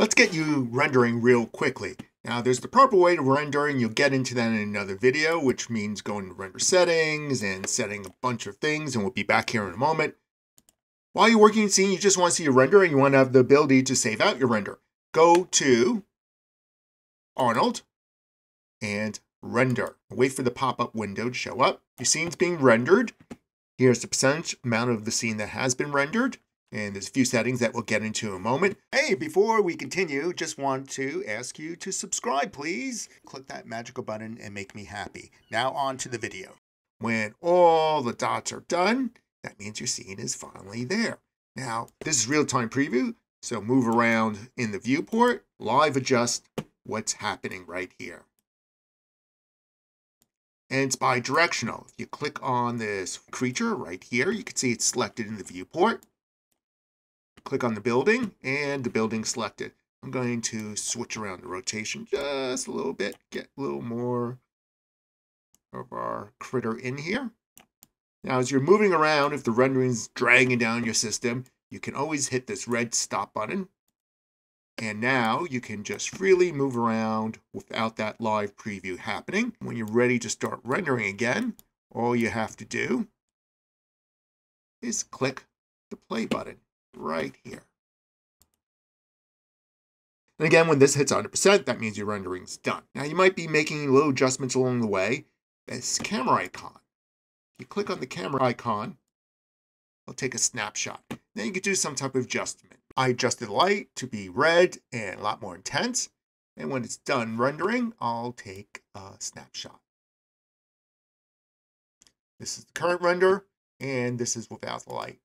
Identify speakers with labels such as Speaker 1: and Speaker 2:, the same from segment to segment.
Speaker 1: Let's get you rendering real quickly. Now there's the proper way to render and you'll get into that in another video, which means going to render settings and setting a bunch of things and we'll be back here in a moment. While you're working in scene, you just want to see your render and you want to have the ability to save out your render. Go to Arnold and render. Wait for the pop-up window to show up. Your scene's being rendered. Here's the percentage amount of the scene that has been rendered. And there's a few settings that we'll get into in a moment. Hey, before we continue, just want to ask you to subscribe, please. Click that magical button and make me happy. Now on to the video. When all the dots are done, that means your scene is finally there. Now, this is real-time preview, so move around in the viewport, live adjust what's happening right here. And it's bi-directional. If you click on this creature right here, you can see it's selected in the viewport click on the building and the building selected. I'm going to switch around the rotation just a little bit, get a little more of our critter in here. Now, as you're moving around, if the rendering is dragging down your system, you can always hit this red stop button. And now you can just freely move around without that live preview happening. When you're ready to start rendering again, all you have to do is click the play button right here. And again, when this hits 100%, that means your rendering's done. Now you might be making little adjustments along the way. This camera icon. You click on the camera icon, it'll take a snapshot. Then you can do some type of adjustment. I adjusted the light to be red and a lot more intense. And when it's done rendering, I'll take a snapshot. This is the current render, and this is without the light.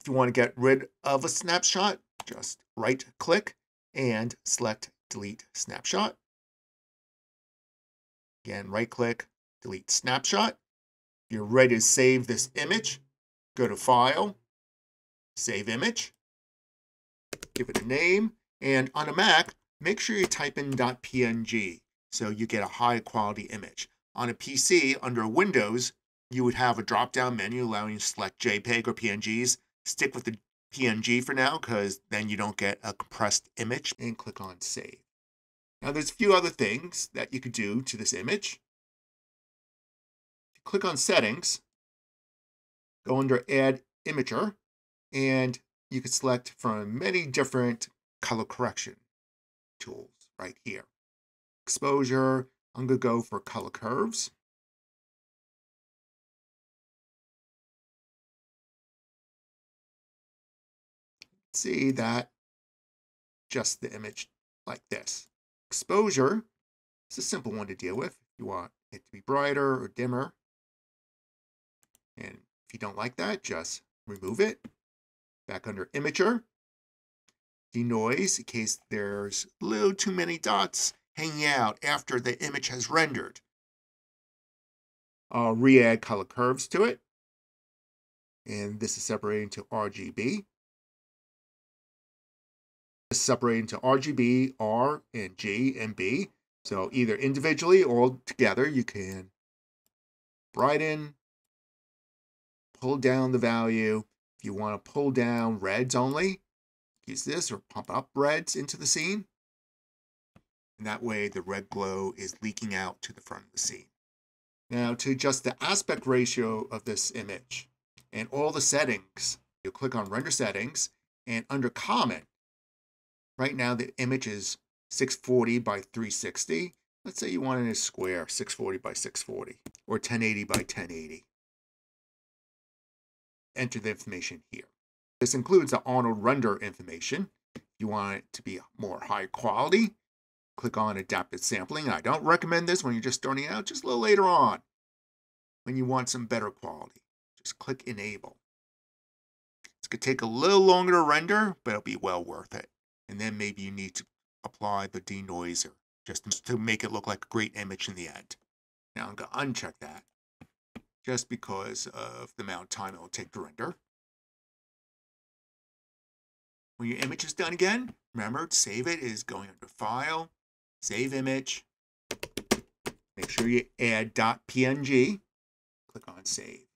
Speaker 1: If you want to get rid of a snapshot, just right click and select delete snapshot. Again, right click, delete snapshot. If you're ready to save this image, go to file, save image, give it a name, and on a Mac, make sure you type in .png so you get a high quality image. On a PC, under Windows, you would have a drop-down menu allowing you to select JPEG or PNGs stick with the PNG for now because then you don't get a compressed image and click on save. Now there's a few other things that you could do to this image. Click on settings, go under add imager, and you can select from many different color correction tools right here. Exposure, I'm to go for color curves. See that just the image like this. Exposure is a simple one to deal with. You want it to be brighter or dimmer. And if you don't like that, just remove it. Back under Imager. Denoise, in case there's a little too many dots hanging out after the image has rendered. I'll re-add color curves to it. And this is separated into RGB separated into RGB, R, and G, and B. So either individually or together, you can brighten, pull down the value. If you want to pull down reds only, use this or pump up reds into the scene. And that way the red glow is leaking out to the front of the scene. Now to adjust the aspect ratio of this image and all the settings, you'll click on render settings and under Common, Right now, the image is 640 by 360. Let's say you want it in a square, 640 by 640, or 1080 by 1080. Enter the information here. This includes the Arnold render information. If you want it to be more high quality, click on adaptive sampling. I don't recommend this when you're just starting out, just a little later on when you want some better quality. Just click enable. It's going to take a little longer to render, but it'll be well worth it and then maybe you need to apply the denoiser just to make it look like a great image in the end. Now I'm going to uncheck that just because of the amount of time it will take to render. When your image is done again, remember to save it is going under File, Save Image. Make sure you add .png. Click on Save.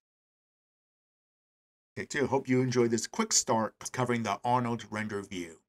Speaker 1: Take two. Hope you enjoyed this quick start covering the Arnold render view.